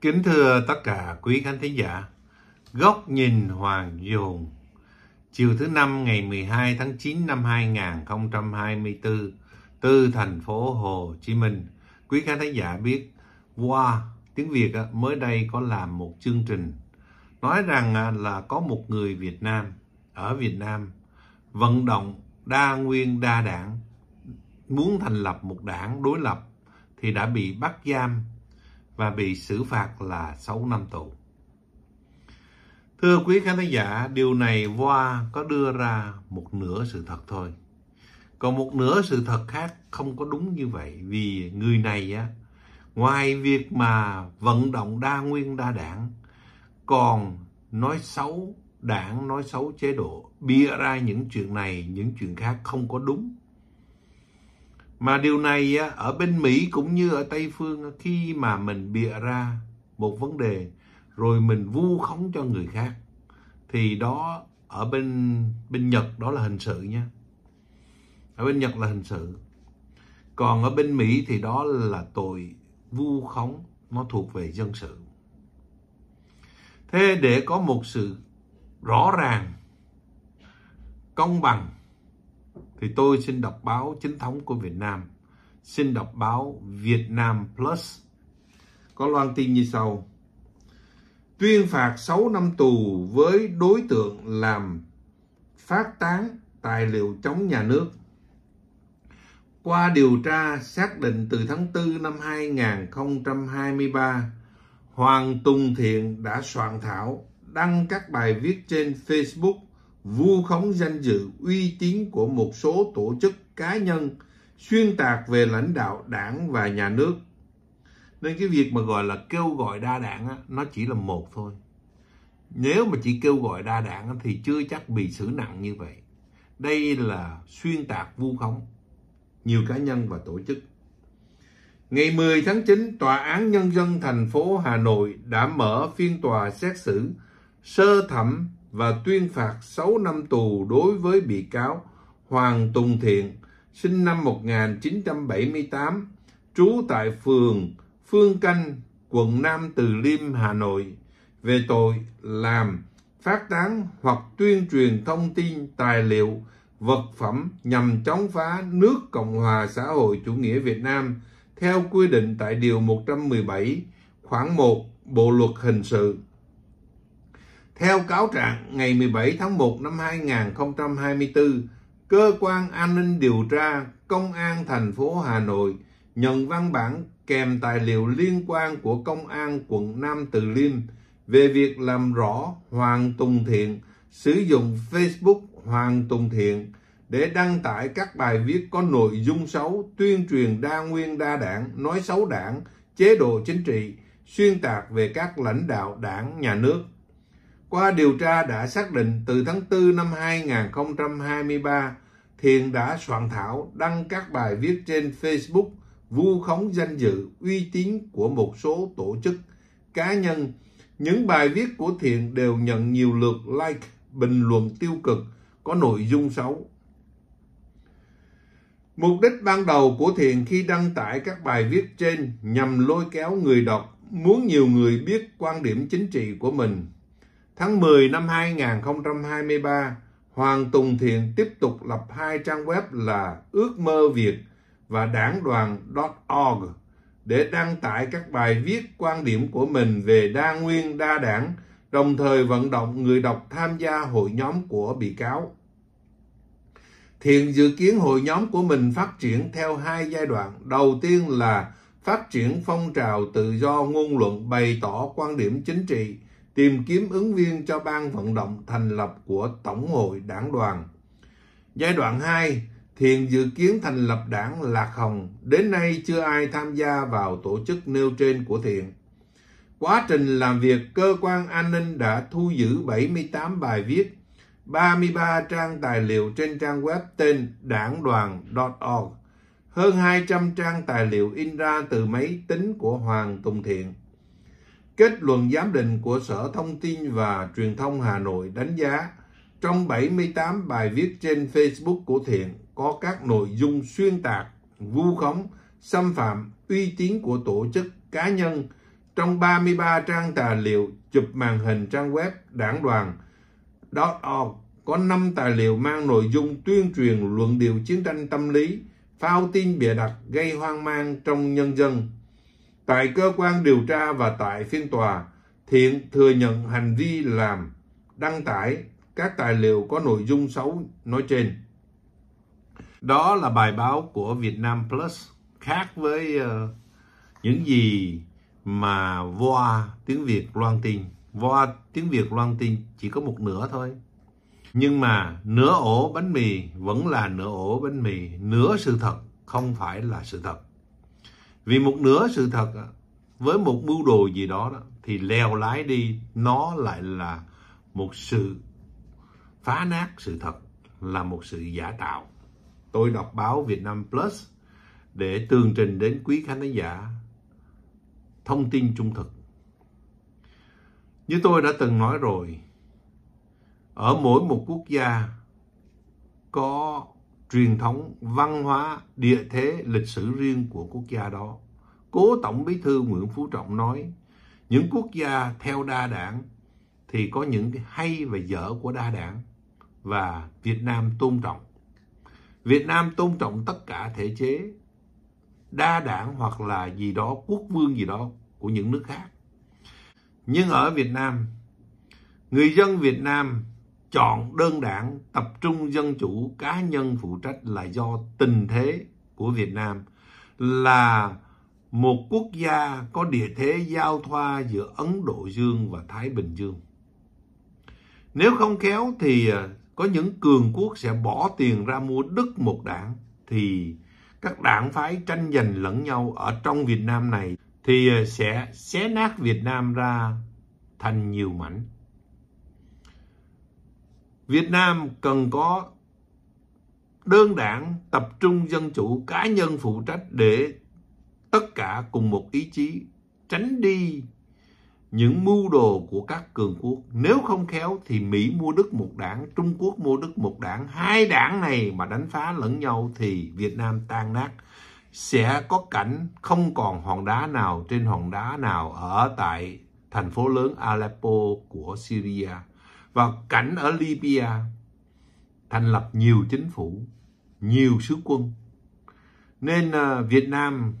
Kính thưa tất cả quý khán thính giả, Góc nhìn Hoàng Duy Chiều thứ năm ngày 12 tháng 9 năm 2024 từ thành phố Hồ Chí Minh. Quý khán thính giả biết Wow, tiếng Việt mới đây có làm một chương trình Nói rằng là có một người Việt Nam ở Việt Nam vận động đa nguyên đa đảng muốn thành lập một đảng đối lập thì đã bị bắt giam và bị xử phạt là 6 năm tù. Thưa quý khán giả, điều này Voa có đưa ra một nửa sự thật thôi. Còn một nửa sự thật khác không có đúng như vậy vì người này á ngoài việc mà vận động đa nguyên đa đảng còn nói xấu đảng, nói xấu chế độ, bịa ra những chuyện này, những chuyện khác không có đúng. Mà điều này ở bên Mỹ cũng như ở Tây Phương khi mà mình bịa ra một vấn đề rồi mình vu khống cho người khác thì đó ở bên bên Nhật đó là hình sự nha. Ở bên Nhật là hình sự. Còn ở bên Mỹ thì đó là tội vu khống, nó thuộc về dân sự. Thế để có một sự rõ ràng, công bằng thì tôi xin đọc báo chính thống của Việt Nam. Xin đọc báo Việt Nam Plus. Có loan tin như sau. Tuyên phạt 6 năm tù với đối tượng làm phát tán tài liệu chống nhà nước. Qua điều tra xác định từ tháng 4 năm 2023, Hoàng Tùng Thiện đã soạn thảo đăng các bài viết trên Facebook vu khống danh dự uy tín của một số tổ chức cá nhân xuyên tạc về lãnh đạo đảng và nhà nước. Nên cái việc mà gọi là kêu gọi đa đảng á, nó chỉ là một thôi. Nếu mà chỉ kêu gọi đa đảng á, thì chưa chắc bị xử nặng như vậy. Đây là xuyên tạc vu khống nhiều cá nhân và tổ chức. Ngày 10 tháng 9, Tòa án Nhân dân thành phố Hà Nội đã mở phiên tòa xét xử sơ thẩm và tuyên phạt 6 năm tù đối với bị cáo Hoàng Tùng Thiện, sinh năm 1978, trú tại phường Phương Canh, quận Nam Từ Liêm, Hà Nội, về tội làm, phát tán hoặc tuyên truyền thông tin, tài liệu, vật phẩm nhằm chống phá nước Cộng hòa xã hội chủ nghĩa Việt Nam theo quy định tại Điều 117, khoảng 1 Bộ Luật Hình sự. Theo cáo trạng, ngày 17 tháng 1 năm 2024, Cơ quan An ninh Điều tra Công an thành phố Hà Nội nhận văn bản kèm tài liệu liên quan của Công an quận Nam Từ Liêm về việc làm rõ Hoàng Tùng Thiện sử dụng Facebook Hoàng Tùng Thiện để đăng tải các bài viết có nội dung xấu, tuyên truyền đa nguyên đa đảng, nói xấu đảng, chế độ chính trị, xuyên tạc về các lãnh đạo đảng, nhà nước. Qua điều tra đã xác định từ tháng 4 năm 2023, Thiện đã soạn thảo đăng các bài viết trên Facebook vu khống danh dự, uy tín của một số tổ chức, cá nhân. Những bài viết của Thiện đều nhận nhiều lượt like, bình luận tiêu cực, có nội dung xấu. Mục đích ban đầu của Thiện khi đăng tải các bài viết trên nhằm lôi kéo người đọc, muốn nhiều người biết quan điểm chính trị của mình Tháng 10 năm 2023, Hoàng Tùng Thiện tiếp tục lập hai trang web là Ước mơ Việt và đảng đoàn.org để đăng tải các bài viết quan điểm của mình về đa nguyên đa đảng, đồng thời vận động người đọc tham gia hội nhóm của bị cáo. Thiện dự kiến hội nhóm của mình phát triển theo hai giai đoạn. Đầu tiên là phát triển phong trào tự do ngôn luận bày tỏ quan điểm chính trị, tìm kiếm ứng viên cho ban vận động thành lập của Tổng hội đảng đoàn. Giai đoạn 2, Thiền dự kiến thành lập đảng Lạc Hồng, đến nay chưa ai tham gia vào tổ chức nêu trên của Thiện. Quá trình làm việc, cơ quan an ninh đã thu giữ 78 bài viết, 33 trang tài liệu trên trang web tên đảng đoàn.org, hơn 200 trang tài liệu in ra từ máy tính của Hoàng Tùng Thiện. Kết luận giám định của Sở Thông tin và Truyền thông Hà Nội đánh giá trong 78 bài viết trên Facebook của Thiện có các nội dung xuyên tạc, vu khống, xâm phạm uy tín của tổ chức cá nhân, trong 33 trang tài liệu chụp màn hình trang web đảng đoàn .org có 5 tài liệu mang nội dung tuyên truyền luận điệu chiến tranh tâm lý, phao tin bịa đặt gây hoang mang trong nhân dân. Tại cơ quan điều tra và tại phiên tòa, Thiện thừa nhận hành vi làm, đăng tải các tài liệu có nội dung xấu nói trên. Đó là bài báo của Việt Nam Plus, khác với uh, những gì mà VOA tiếng Việt loan tin. VOA tiếng Việt loan tin chỉ có một nửa thôi. Nhưng mà nửa ổ bánh mì vẫn là nửa ổ bánh mì, nửa sự thật không phải là sự thật. Vì một nửa sự thật với một mưu đồ gì đó, đó thì leo lái đi nó lại là một sự phá nát sự thật, là một sự giả tạo. Tôi đọc báo Việt Nam Plus để tường trình đến quý khán giả thông tin trung thực. Như tôi đã từng nói rồi, ở mỗi một quốc gia có truyền thống, văn hóa, địa thế, lịch sử riêng của quốc gia đó. Cố Tổng Bí thư Nguyễn Phú Trọng nói, những quốc gia theo đa đảng thì có những cái hay và dở của đa đảng và Việt Nam tôn trọng. Việt Nam tôn trọng tất cả thể chế đa đảng hoặc là gì đó, quốc vương gì đó của những nước khác. Nhưng ở Việt Nam, người dân Việt Nam chọn đơn đảng, tập trung dân chủ, cá nhân phụ trách là do tình thế của Việt Nam, là một quốc gia có địa thế giao thoa giữa Ấn Độ Dương và Thái Bình Dương. Nếu không khéo thì à, có những cường quốc sẽ bỏ tiền ra mua đứt một đảng, thì các đảng phái tranh giành lẫn nhau ở trong Việt Nam này thì à, sẽ xé nát Việt Nam ra thành nhiều mảnh. Việt Nam cần có đơn đảng tập trung dân chủ cá nhân phụ trách để tất cả cùng một ý chí tránh đi những mưu đồ của các cường quốc. Nếu không khéo thì Mỹ mua Đức một đảng, Trung Quốc mua Đức một đảng. Hai đảng này mà đánh phá lẫn nhau thì Việt Nam tan nát. Sẽ có cảnh không còn hòn đá nào trên hòn đá nào ở tại thành phố lớn Aleppo của Syria. Và cảnh ở Libya thành lập nhiều chính phủ, nhiều sứ quân. Nên à, Việt Nam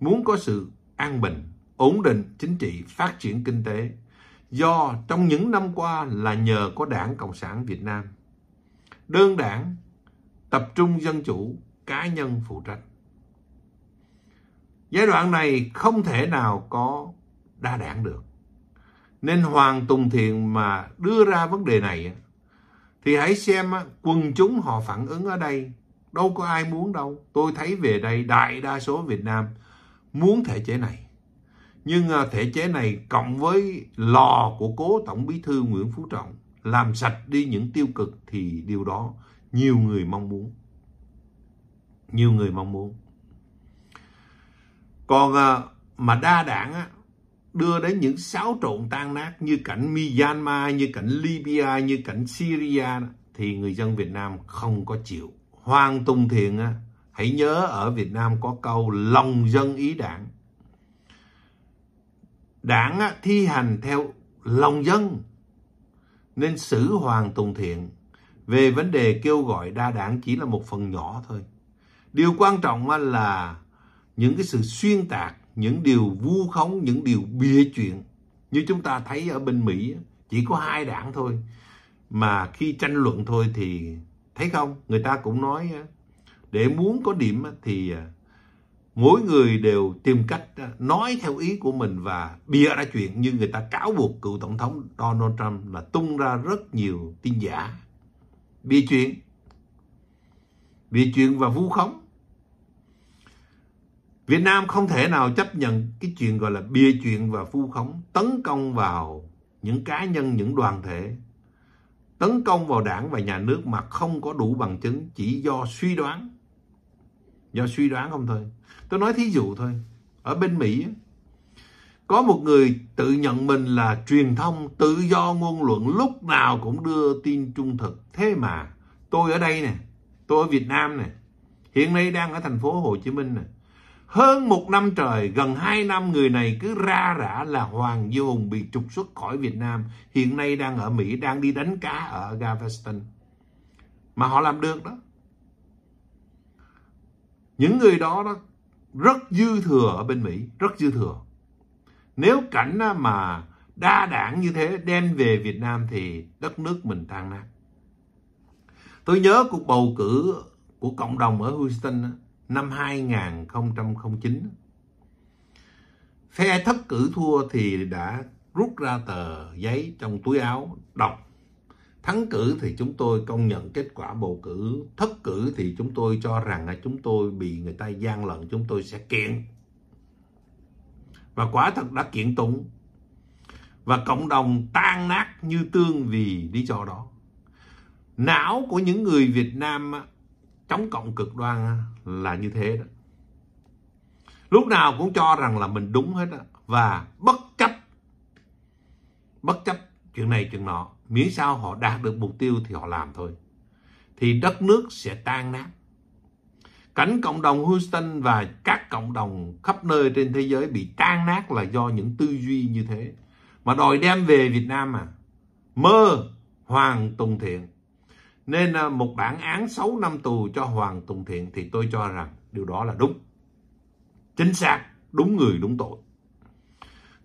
muốn có sự an bình, ổn định chính trị, phát triển kinh tế do trong những năm qua là nhờ có Đảng Cộng sản Việt Nam. Đơn đảng, tập trung dân chủ, cá nhân phụ trách. Giai đoạn này không thể nào có đa đảng được. Nên Hoàng Tùng Thiện mà đưa ra vấn đề này thì hãy xem quần chúng họ phản ứng ở đây. Đâu có ai muốn đâu. Tôi thấy về đây đại đa số Việt Nam muốn thể chế này. Nhưng à, thể chế này cộng với lò của cố Tổng Bí thư Nguyễn Phú Trọng làm sạch đi những tiêu cực thì điều đó nhiều người mong muốn. Nhiều người mong muốn. Còn à, mà đa đảng á, đưa đến những xáo trộn tan nát như cảnh Myanmar, như cảnh Libya, như cảnh Syria thì người dân Việt Nam không có chịu. Hoàng Tùng Thiện á, hãy nhớ ở Việt Nam có câu lòng dân ý đảng. Đảng á, thi hành theo lòng dân nên xử Hoàng Tùng Thiện về vấn đề kêu gọi đa đảng chỉ là một phần nhỏ thôi. Điều quan trọng là những cái sự xuyên tạc những điều vu khống, những điều bịa chuyện. Như chúng ta thấy ở bên Mỹ, chỉ có hai đảng thôi. Mà khi tranh luận thôi thì thấy không, người ta cũng nói để muốn có điểm thì à, mỗi người đều tìm cách nói theo ý của mình và bịa ra chuyện như người ta cáo buộc cựu tổng thống Donald Trump là tung ra rất nhiều tin giả, bịa chuyện, bịa chuyện và vu khống. Việt Nam không thể nào chấp nhận cái chuyện gọi là bia chuyện và vu khống tấn công vào những cá nhân, những đoàn thể, tấn công vào đảng và nhà nước mà không có đủ bằng chứng chỉ do suy đoán. Do suy đoán không thôi. Tôi nói thí dụ thôi. Ở bên Mỹ, có một người tự nhận mình là truyền thông tự do ngôn luận lúc nào cũng đưa tin trung thực. Thế mà tôi ở đây nè, tôi ở Việt Nam nè, hiện nay đang ở thành phố Hồ Chí Minh nè hơn một năm trời, gần hai năm người này cứ ra rã là Hoàng du Hùng bị trục xuất khỏi Việt Nam, hiện nay đang ở Mỹ, đang đi đánh cá ở Galveston. Mà họ làm được đó. Những người đó đó rất dư thừa ở bên Mỹ, rất dư thừa. Nếu cảnh mà đa đảng như thế đem về Việt Nam thì đất nước mình tan nát. Tôi nhớ cuộc bầu cử của cộng đồng ở Houston năm 2009. Phe thất cử thua thì đã rút ra tờ giấy trong túi áo đọc. Thắng cử thì chúng tôi công nhận kết quả bầu cử. Thất cử thì chúng tôi cho rằng là chúng tôi bị người ta gian lận, chúng tôi sẽ kiện. Và quả thật đã kiện tụng. Và cộng đồng tan nát như tương vì lý do đó. Não của những người Việt Nam chống cộng cực đoan là như thế đó. Lúc nào cũng cho rằng là mình đúng hết đó. Và bất chấp, bất chấp chuyện này chuyện nọ, miễn sao họ đạt được mục tiêu thì họ làm thôi. Thì đất nước sẽ tan nát. Cảnh cộng đồng Houston và các cộng đồng khắp nơi trên thế giới bị tan nát là do những tư duy như thế. Mà đòi đem về Việt Nam mà. Mơ Hoàng Tùng Thiện nên à, một bản án 6 năm tù cho Hoàng Tùng Thiện thì tôi cho rằng điều đó là đúng. Chính xác, đúng người đúng tội.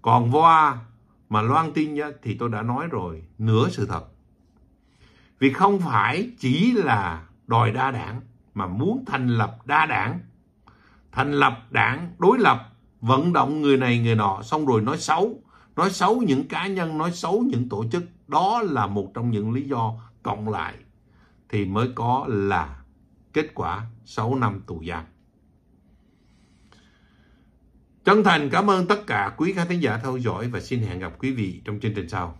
Còn Voa mà loan tin thì tôi đã nói rồi, nửa sự thật. Vì không phải chỉ là đòi đa đảng mà muốn thành lập đa đảng. Thành lập đảng đối lập, vận động người này người nọ xong rồi nói xấu. Nói xấu những cá nhân, nói xấu những tổ chức. Đó là một trong những lý do cộng lại thì mới có là kết quả 6 năm tù giam. Chân thành cảm ơn tất cả quý khán thính giả theo dõi và xin hẹn gặp quý vị trong chương trình sau.